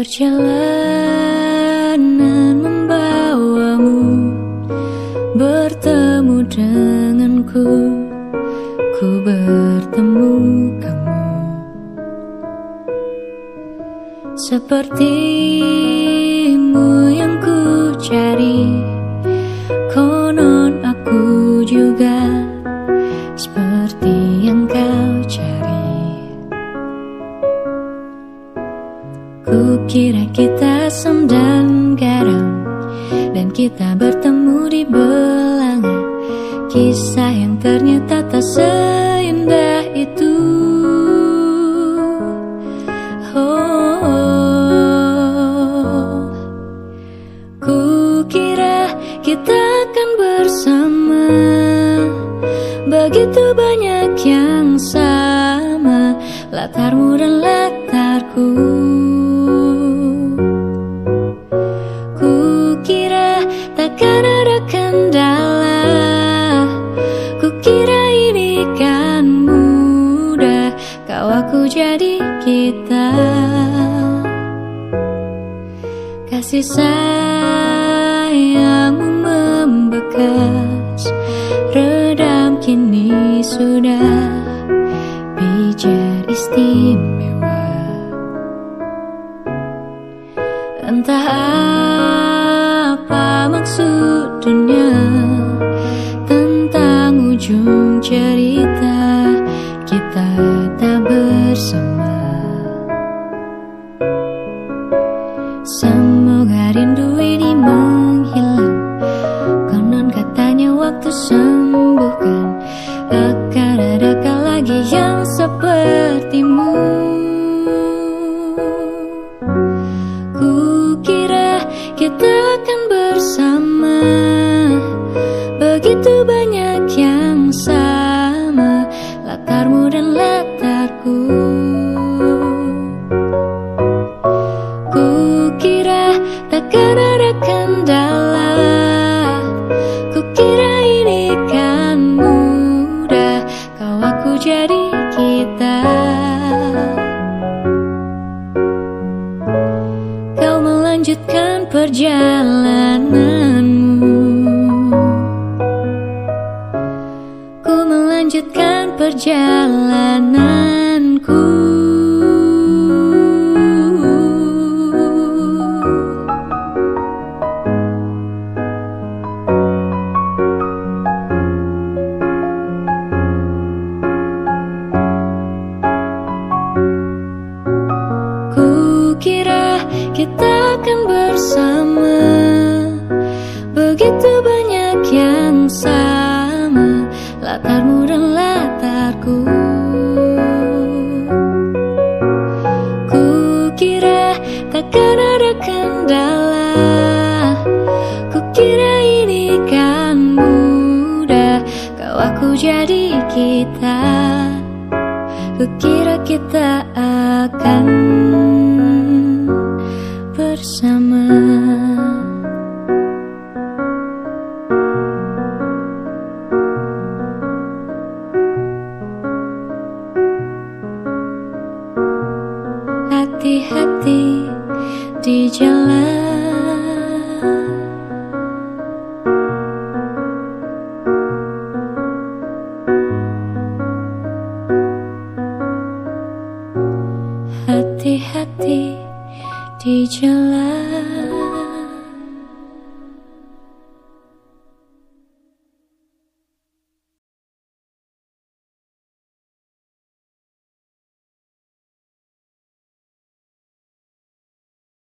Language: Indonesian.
Perjalanan membawamu Bertemu denganku Ku bertemu kamu. Sepertimu yang ku cari Konon aku juga Ku kira kita asam dan garam Dan kita bertemu di belanga. Kisah yang ternyata tak seindah itu. Kita akan bersama. Begitu banyak yang sama Latarmu dan latarku aku jadi kita. Kasih sayangmu membekas Redam kini sudah Pijar istimewa. Entah apa maksud dunia Tentang ujung cerita Semoga rindu ini menghilang. Konon katanya waktu sembuhkan. Akan adakah lagi yang sepertimu. Ku kira kita akan bersama. Begitu banyak yang sama. Latarmu dan latarku kendala Ku kira ini kan mudah Kau aku jadi kita. Kau melanjutkan perjalananmu. Ku melanjutkan perjalananku kita akan bersama. Begitu banyak yang sama Latarmu dan latarku. Ku kira takkan ada kendala. Ku kira ini kan mudah Kau aku jadi kita. Kukira kita akan Hati-hati di jalan. Hati-hati di jalan